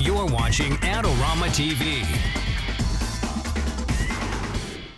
You're watching Adorama TV.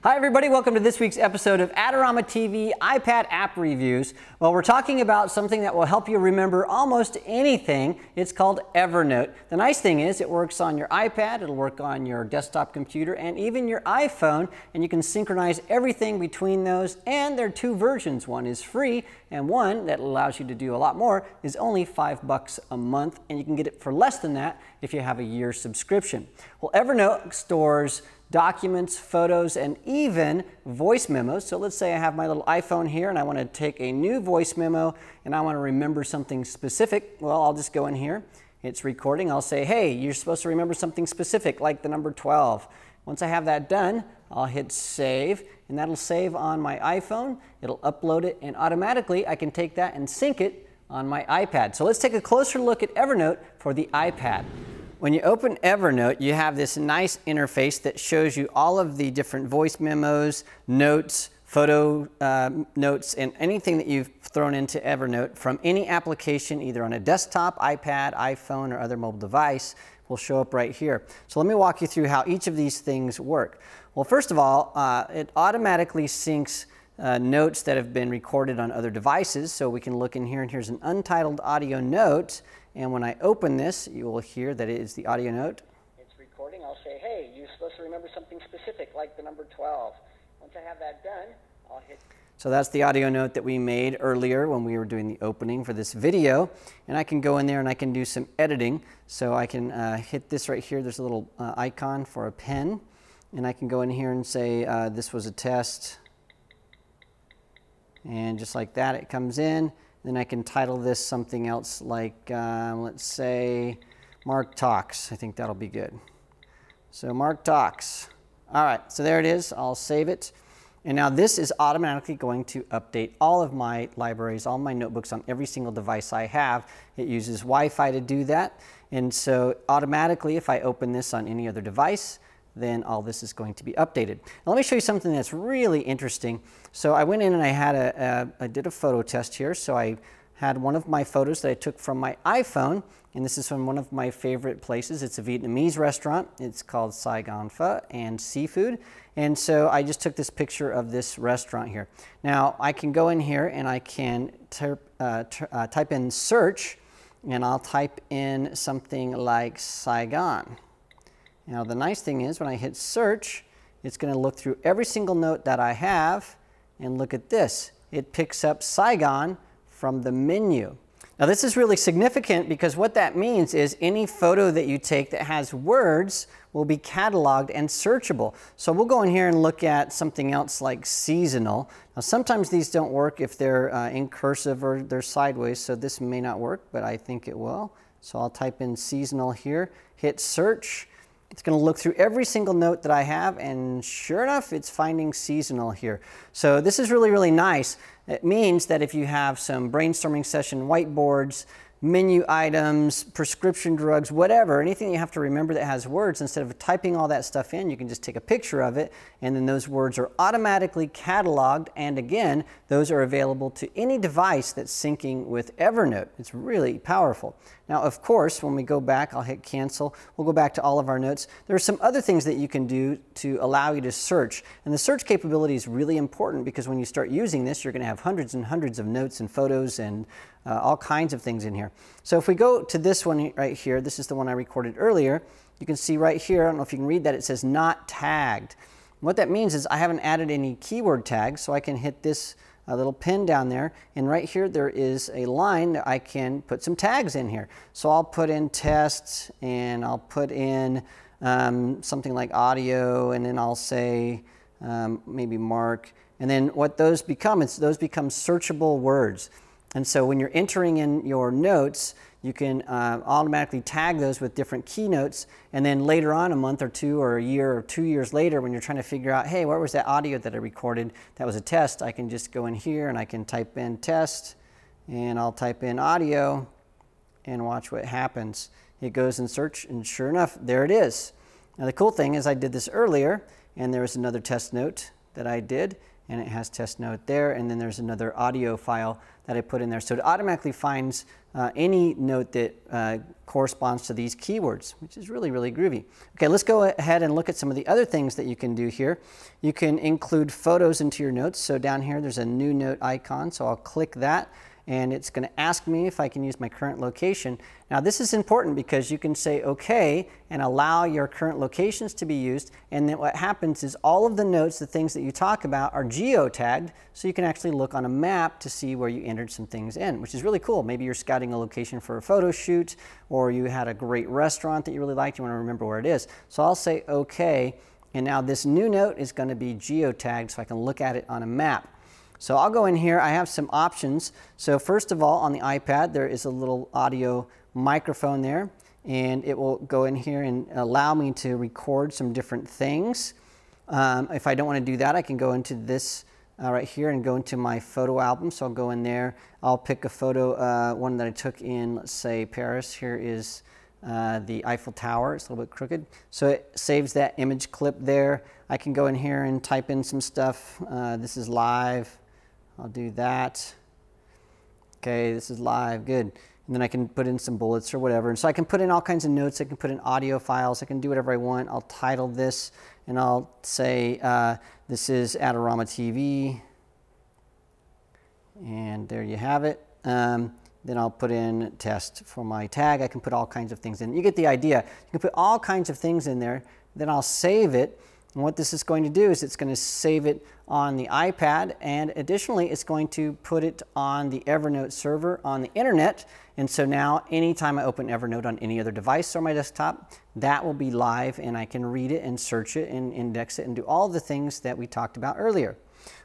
Hi everybody, welcome to this week's episode of Adorama TV iPad app reviews. Well, we're talking about something that will help you remember almost anything. It's called Evernote. The nice thing is it works on your iPad, it'll work on your desktop computer, and even your iPhone, and you can synchronize everything between those, and there are two versions. One is free, and one that allows you to do a lot more is only five bucks a month, and you can get it for less than that if you have a year subscription. Well, Evernote stores documents, photos, and even voice memos. So let's say I have my little iPhone here and I want to take a new voice memo and I want to remember something specific. Well, I'll just go in here. It's recording. I'll say, hey, you're supposed to remember something specific like the number 12. Once I have that done, I'll hit save and that'll save on my iPhone. It'll upload it and automatically I can take that and sync it on my iPad. So let's take a closer look at Evernote for the iPad. When you open Evernote, you have this nice interface that shows you all of the different voice memos, notes, photo uh, notes, and anything that you've thrown into Evernote from any application, either on a desktop, iPad, iPhone, or other mobile device, will show up right here. So let me walk you through how each of these things work. Well, first of all, uh, it automatically syncs uh, notes that have been recorded on other devices. So we can look in here and here's an untitled audio note and when I open this, you will hear that it is the audio note. It's recording. I'll say, hey, you're supposed to remember something specific like the number 12. Once I have that done, I'll hit. So that's the audio note that we made earlier when we were doing the opening for this video. And I can go in there and I can do some editing. So I can uh, hit this right here. There's a little uh, icon for a pen. And I can go in here and say, uh, this was a test. And just like that, it comes in. Then I can title this something else like, uh, let's say, Mark Talks. I think that'll be good. So Mark Talks. All right, so there it is. I'll save it. And now this is automatically going to update all of my libraries, all my notebooks on every single device I have. It uses Wi-Fi to do that. And so automatically, if I open this on any other device, then all this is going to be updated. Now let me show you something that's really interesting. So I went in and I had a, a I did a photo test here. So I had one of my photos that I took from my iPhone, and this is from one of my favorite places. It's a Vietnamese restaurant. It's called Saigon Pho and Seafood. And so I just took this picture of this restaurant here. Now I can go in here and I can uh, uh, type in search, and I'll type in something like Saigon. Now the nice thing is when I hit search, it's going to look through every single note that I have and look at this. It picks up Saigon from the menu. Now this is really significant because what that means is any photo that you take that has words will be cataloged and searchable. So we'll go in here and look at something else like seasonal. Now sometimes these don't work if they're uh, in cursive or they're sideways, so this may not work, but I think it will. So I'll type in seasonal here, hit search, it's going to look through every single note that I have, and sure enough, it's finding seasonal here. So this is really, really nice. It means that if you have some brainstorming session whiteboards, menu items, prescription drugs, whatever, anything you have to remember that has words, instead of typing all that stuff in, you can just take a picture of it and then those words are automatically cataloged and again, those are available to any device that's syncing with Evernote. It's really powerful. Now, of course, when we go back, I'll hit cancel. We'll go back to all of our notes. There are some other things that you can do to allow you to search. And the search capability is really important because when you start using this, you're going to have hundreds and hundreds of notes and photos and uh, all kinds of things in here. So if we go to this one right here, this is the one I recorded earlier, you can see right here, I don't know if you can read that, it says not tagged. What that means is I haven't added any keyword tags, so I can hit this uh, little pin down there, and right here there is a line that I can put some tags in here. So I'll put in tests, and I'll put in um, something like audio, and then I'll say um, maybe mark, and then what those become, it's, those become searchable words. And so when you're entering in your notes, you can uh, automatically tag those with different keynotes. And then later on, a month or two or a year or two years later, when you're trying to figure out, hey, where was that audio that I recorded that was a test, I can just go in here and I can type in test and I'll type in audio and watch what happens. It goes and search and sure enough, there it is. Now the cool thing is I did this earlier and there was another test note that I did and it has test note there. And then there's another audio file that I put in there. So it automatically finds uh, any note that uh, corresponds to these keywords, which is really, really groovy. Okay, let's go ahead and look at some of the other things that you can do here. You can include photos into your notes. So down here, there's a new note icon. So I'll click that and it's going to ask me if I can use my current location. Now this is important because you can say OK and allow your current locations to be used and then what happens is all of the notes, the things that you talk about are geotagged so you can actually look on a map to see where you entered some things in, which is really cool. Maybe you're scouting a location for a photo shoot or you had a great restaurant that you really liked, you want to remember where it is. So I'll say OK and now this new note is going to be geotagged so I can look at it on a map. So I'll go in here, I have some options. So first of all, on the iPad, there is a little audio microphone there, and it will go in here and allow me to record some different things. Um, if I don't want to do that, I can go into this uh, right here and go into my photo album. So I'll go in there, I'll pick a photo, uh, one that I took in, let's say Paris. Here is uh, the Eiffel Tower. It's a little bit crooked. So it saves that image clip there. I can go in here and type in some stuff. Uh, this is live. I'll do that. Okay, this is live, good. And then I can put in some bullets or whatever. And so I can put in all kinds of notes. I can put in audio files. I can do whatever I want. I'll title this and I'll say uh, this is Adorama TV. And there you have it. Um, then I'll put in test for my tag. I can put all kinds of things in. You get the idea. You can put all kinds of things in there. Then I'll save it. And what this is going to do is it's going to save it on the iPad and additionally it's going to put it on the Evernote server on the internet and so now anytime I open Evernote on any other device or my desktop that will be live and I can read it and search it and index it and do all the things that we talked about earlier.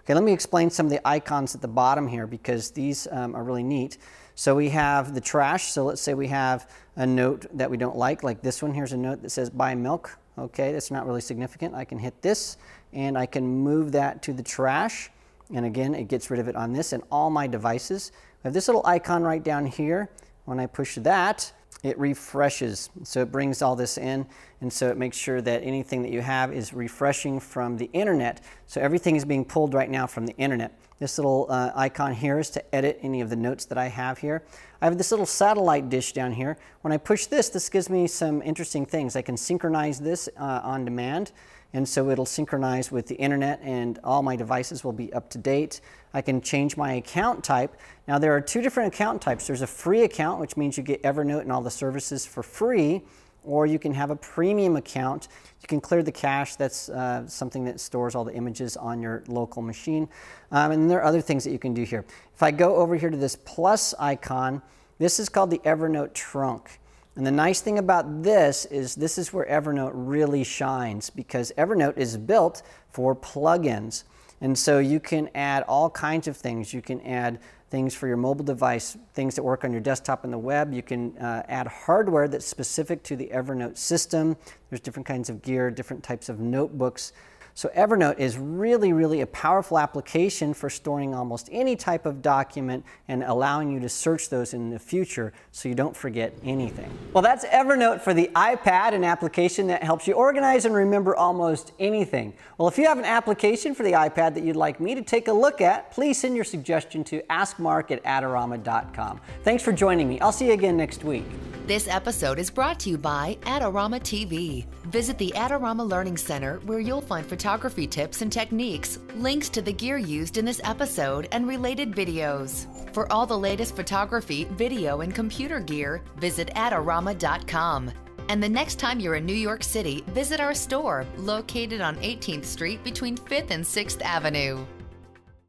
Okay, let me explain some of the icons at the bottom here because these um, are really neat. So we have the trash. So let's say we have a note that we don't like, like this one. Here's a note that says buy milk. Okay, that's not really significant. I can hit this and I can move that to the trash. And again, it gets rid of it on this and all my devices. I have this little icon right down here. When I push that, it refreshes. So it brings all this in and so it makes sure that anything that you have is refreshing from the internet. So everything is being pulled right now from the internet. This little uh, icon here is to edit any of the notes that I have here. I have this little satellite dish down here. When I push this, this gives me some interesting things. I can synchronize this uh, on demand and so it'll synchronize with the internet and all my devices will be up to date. I can change my account type. Now there are two different account types. There's a free account, which means you get Evernote and all the services for free or you can have a premium account. You can clear the cache. That's uh, something that stores all the images on your local machine. Um, and there are other things that you can do here. If I go over here to this plus icon, this is called the Evernote trunk. And the nice thing about this is this is where Evernote really shines because Evernote is built for plugins. And so you can add all kinds of things. You can add things for your mobile device, things that work on your desktop and the web. You can uh, add hardware that's specific to the Evernote system. There's different kinds of gear, different types of notebooks. So Evernote is really, really a powerful application for storing almost any type of document and allowing you to search those in the future so you don't forget anything. Well, that's Evernote for the iPad, an application that helps you organize and remember almost anything. Well, if you have an application for the iPad that you'd like me to take a look at, please send your suggestion to askmark at adorama.com. Thanks for joining me. I'll see you again next week. This episode is brought to you by Adorama TV. Visit the Adorama Learning Center where you'll find photography tips and techniques, links to the gear used in this episode, and related videos. For all the latest photography, video, and computer gear, visit Adorama.com. And the next time you're in New York City, visit our store located on 18th Street between 5th and 6th Avenue.